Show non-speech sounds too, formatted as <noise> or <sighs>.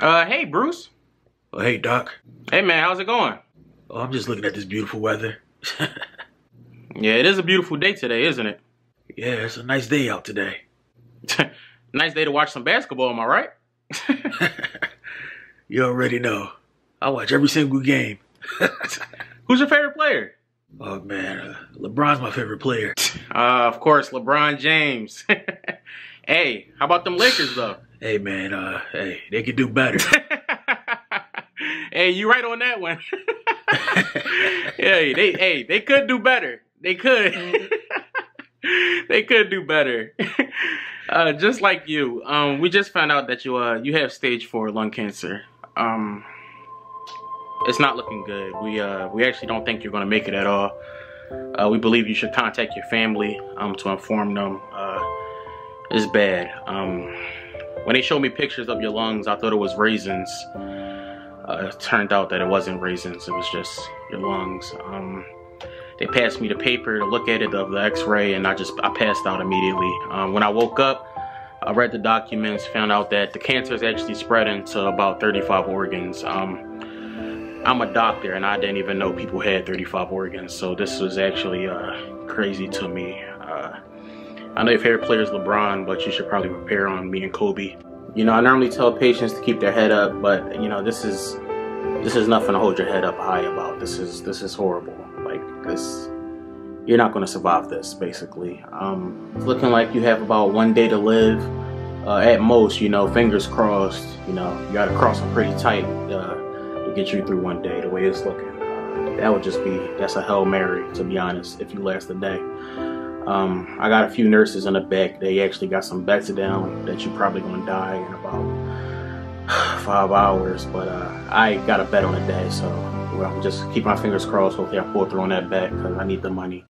Uh, hey, Bruce. Oh, hey, Doc. Hey, man, how's it going? Oh, I'm just looking at this beautiful weather. <laughs> yeah, it is a beautiful day today, isn't it? Yeah, it's a nice day out today. <laughs> nice day to watch some basketball, am I right? <laughs> you already know. I watch every single game. Who's your favorite player? Oh, man, uh, LeBron's my favorite player. Uh, of course, LeBron James. hey, how about them Lakers, though? Hey, man, uh, hey, they could do better. <laughs> hey, you right on that one. <laughs> hey, they hey, they could do better. They could. <laughs> they could do better. Uh, just like you, um, we just found out that you uh you have stage four lung cancer. Um, it's not looking good. We uh we actually don't think you're gonna make it at all. Uh, we believe you should contact your family um to inform them. Uh, it's bad. Um, when they showed me pictures of your lungs, I thought it was raisins. Uh, it turned out that it wasn't raisins. It was just your lungs. Um, they passed me the paper to look at it of the x-ray and I just I passed out immediately. Um, when I woke up, I read the documents, found out that the cancer is actually spreading to about 35 organs. Um, I'm a doctor and I didn't even know people had 35 organs, so this was actually uh, crazy to me. Uh, I know your favorite player is LeBron, but you should probably prepare on me and Kobe. You know, I normally tell patients to keep their head up, but you know, this is this is nothing to hold your head up high about. This is this is horrible. Like this, you're not going to survive this. Basically, um, it's looking like you have about one day to live. Uh, at most, you know, fingers crossed. You know, you got to cross them pretty tight uh, to get you through one day. The way it's looking, uh, that would just be that's a hail mary, to be honest. If you last a day. Um, I got a few nurses in the back. They actually got some bets down that you're probably gonna die in about <sighs> five hours. But uh, I got a bet on a day, so well, just keep my fingers crossed. Hopefully, I pull through on that bet because I need the money.